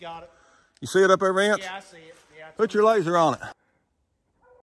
Got it. You see it up there, Vance? Yeah, I see it. Yeah. Put your laser on it.